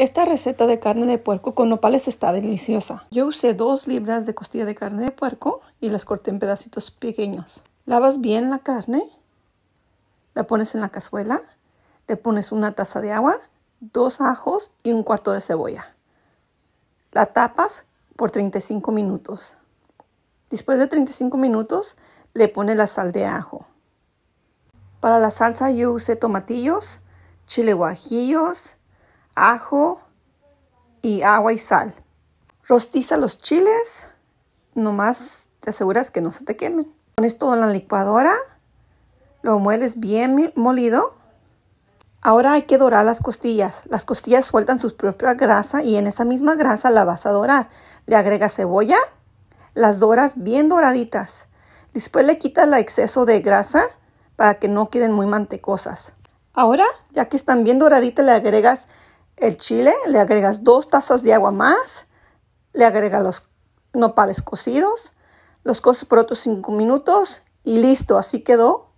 Esta receta de carne de puerco con nopales está deliciosa. Yo usé dos libras de costilla de carne de puerco y las corté en pedacitos pequeños. Lavas bien la carne, la pones en la cazuela, le pones una taza de agua, dos ajos y un cuarto de cebolla. La tapas por 35 minutos. Después de 35 minutos le pones la sal de ajo. Para la salsa yo usé tomatillos, chile guajillos, ajo y agua y sal. Rostiza los chiles, nomás te aseguras que no se te quemen. Pones todo en la licuadora, lo mueles bien molido. Ahora hay que dorar las costillas. Las costillas sueltan su propia grasa y en esa misma grasa la vas a dorar. Le agregas cebolla, las doras bien doraditas. Después le quitas el exceso de grasa para que no queden muy mantecosas. Ahora, ya que están bien doraditas, le agregas el chile, le agregas dos tazas de agua más, le agregas los nopales cocidos, los coces por otros cinco minutos y listo, así quedó